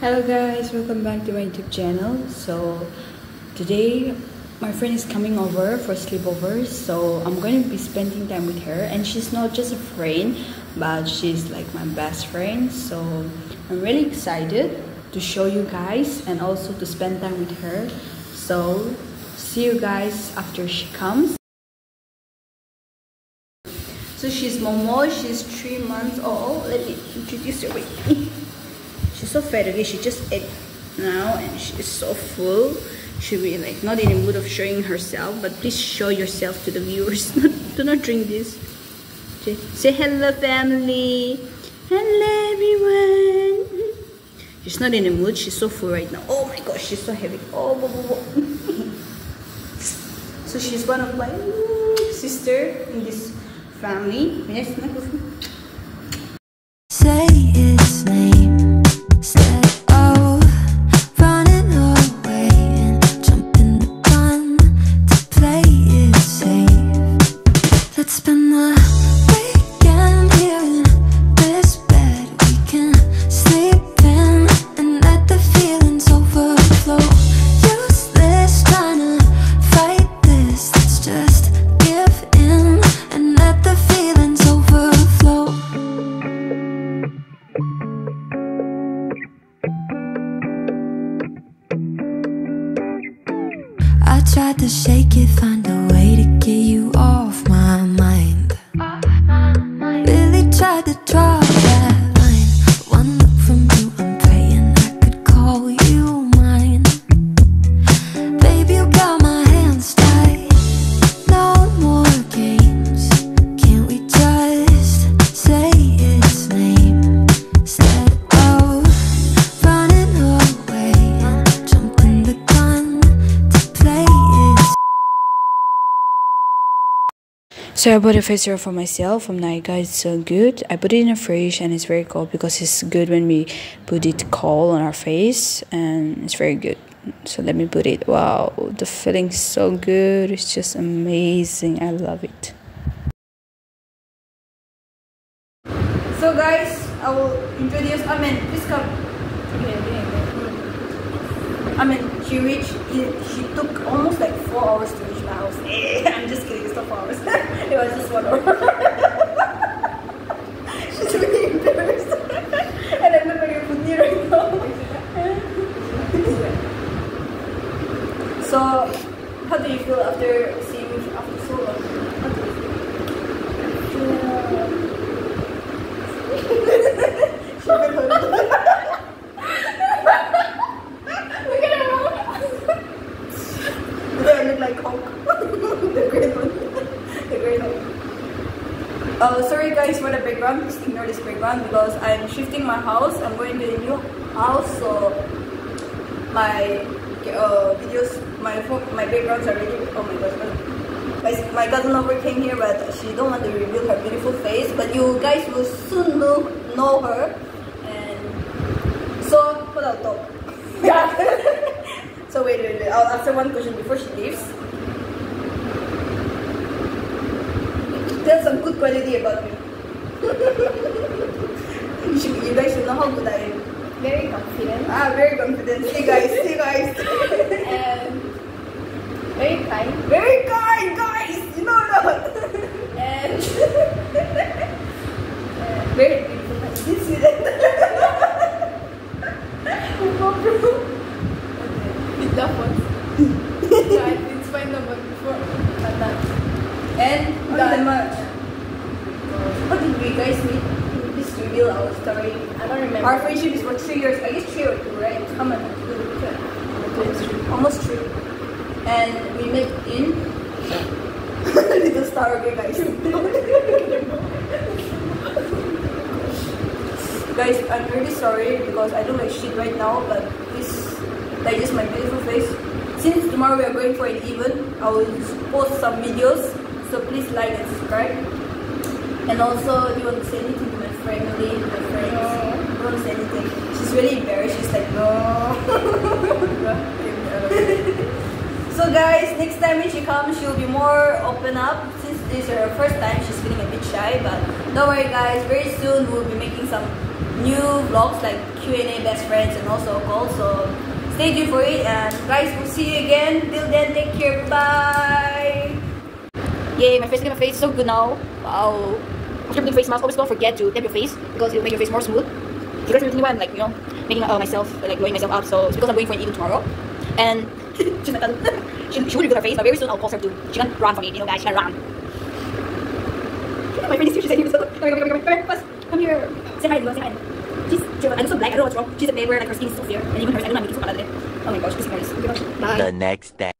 Hello guys, welcome back to my YouTube channel. So today my friend is coming over for sleepover, so I'm going to be spending time with her. And she's not just a friend, but she's like my best friend. So I'm really excited to show you guys and also to spend time with her. So see you guys after she comes. So she's Momo, she's three months old. Let me introduce her with me. She's so fat, okay? She just ate now and she's so full. She'll be like not in the mood of showing herself, but please show yourself to the viewers. do not drink this. Okay. Say hello, family. Hello, everyone. She's not in the mood. She's so full right now. Oh my gosh, she's so heavy. Oh, whoa, whoa, whoa. so she's one of my sister in this family. yes, Say tried to shake it, find a way to get you off So I bought a face serum for myself from Nykaa. It's so good. I put it in a fridge and it's very cold because it's good when we put it cold on our face and it's very good. So let me put it. Wow, the feeling's so good. It's just amazing. I love it. So guys, I will introduce Amen. Please come. I mean, she reached, she took almost like four hours to reach my house. I'm just kidding, it's not four hours. was just one hour. She's really embarrassed. and not going to put right now. so, how do you feel after so long? How do you feel? Look at her mouth. Do I look like Hulk? the great one. The great Hulk. Uh, sorry guys for the background. Just ignore this background because I'm shifting my house. I'm going to a new house, so my uh, videos, my my backgrounds are ready. Oh my gosh. My, my cousin over came here, but she don't want to reveal her beautiful face. But you guys will soon know, know her. And so, hold on, talk. Yeah. so wait, wait, wait. I'll answer one question before she leaves. Tell some good quality about me. you, should, you guys should know how good I am. very confident Ah, very confident. See guys, see guys. and very kind very kind, guys. You know that. and very beautiful. You see that? with love once. yeah, it's fine number before but. And the How did we guys meet? Please reveal our story. I don't remember. Our friendship is for three years. I guess three or two, right? How many? Almost three. And we met in Little Star, okay, guys. guys, I'm really sorry because I look like shit right now, but this like just my beautiful face. Since tomorrow we are going for an event, I will post some videos. So please like and subscribe. And also, do you want to say anything to my family, my friends? No. You want to say anything? She's really embarrassed. She's like, no. so guys, next time when she comes, she'll be more open up. Since this is her first time, she's feeling a bit shy. But don't worry guys, very soon we'll be making some new vlogs like Q&A, best friends, and also calls. So stay tuned for it. And guys, we'll see you again. Till then, take care. Bye. Yay, my face, my face so good now. Wow. After putting face mask, always don't forget to tap your face because it will make your face more smooth. Guys really I'm like, you know, making uh, myself, like blowing myself up. So it's because I'm going for an event tomorrow. And she's not, she, she wouldn't reveal her face, but very soon I'll post her too. She can run from it, you know guys, she can run. My friend is here, she's so come here, come here, come here. Say hi, say hi. She's, I'm so black, I don't know what's wrong. She's a babe like her skin is so fair, and even her, I don't know, I'm so. Oh my gosh, this is nice. Okay, bye. The next day.